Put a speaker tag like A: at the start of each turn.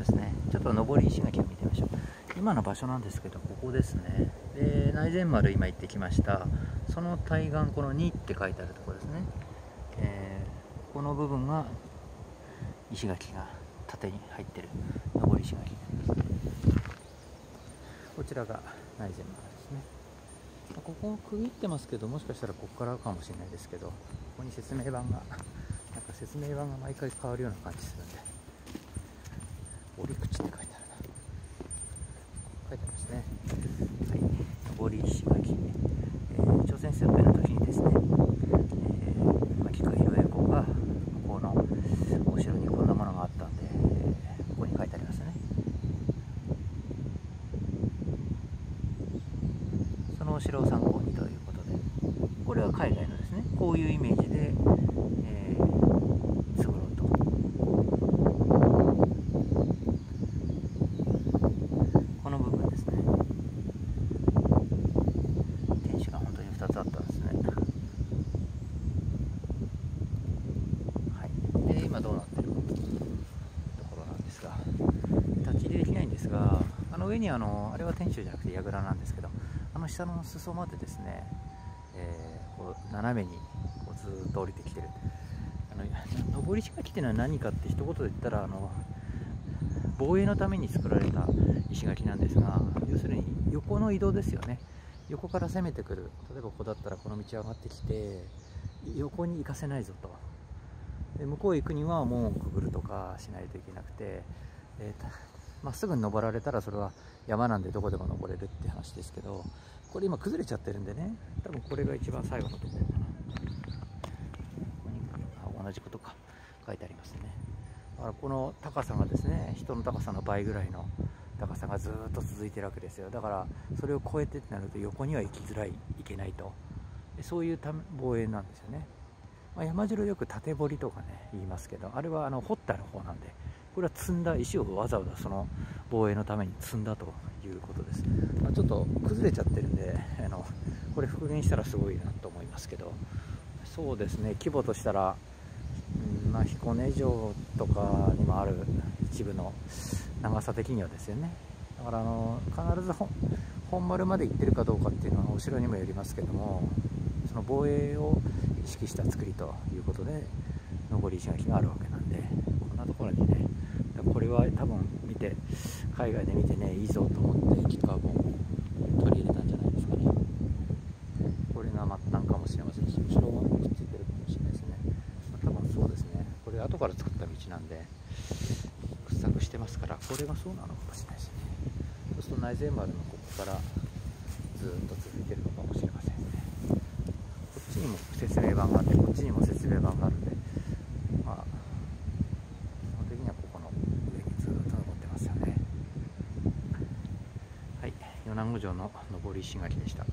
A: ですね。ちょっと上り石垣を見てみましょう。今の場所なんですけどここですね。で内前丸今行ってきました。その対岸この2って書いてあるところですね、えー、この部分が石垣が縦に入ってる上り石垣になりますこちらが内前丸ですね。ここを区切ってますけどもしかしたらここからかもしれないですけどここに説明板がなんか説明板が毎回変わるような感じするんで。折口って書いてあるな。書いてますね。はい。上り石垣、えー、朝鮮戦争の時にですね、えー、牧川博恵子がこのお城にこんなものがあったんで、えー、ここに書いてありますね。そのお城を参考にということでこれは海外のですねこういうイメージで今どうなってる？というところなんですが。立ち入りできないんですがあの上にあのあれは天守じゃなくて櫓なんですけどあの下の裾までですね、えー、こう斜めにこうずっと降りてきてる。あの上り石垣っていうのは何かって一言で言ったらあの防衛のために作られた石垣なんですが要するに横の移動ですよね。横から攻めてくる。例えばここだったらこの道上がってきて横に行かせないぞと。で向こう行くには門をくぐるとかしないといけなくてま、っすぐに登られたらそれは山なんでどこでも登れるって話ですけどこれ今崩れちゃってるんでね多分これが一番最後のところかな。同じことか。書いてありますね。だからこの高さがですね人の高さの倍ぐらいの高さがずっと続いてるわけですよ。だからそれを越えてってなると横には行きづらいいけないと。そういう防衛なんですよね。まあ、山城よく縦堀とかね言いますけどあれはあの掘ったの方なんでこれは積んだ石をわざわざその防衛のために積んだということです、まあ、ちょっと崩れちゃってるんであのこれ復元したらすごいなと思いますけど。そうですね規模としたら、んまあ、彦根城とかにもある一部の長さ的にはですよね。だからあの必ず本丸まで行ってるかどうかっていうのはお城にもよりますけどもその防衛を意識した作りということで上り石垣があるわけなんでこんなところにねこれは多分見て海外で見てねいいぞと思ってキッカーボンを取り入れたんじゃないですかね。これが末端かもしれませんし後ろもくっついてるかもしれないですね、まあ、多分そうですね。これ後から作った道なんで掘削してますからこれがそうなのかもしれないですね。そうすると内前丸のここからずっと続いてるのかもしれません。にも説明板があってこっちにも説明板があるんでまあ基本的にはここの上にずっと登ってますよね。はい。米子城の上り石垣でした。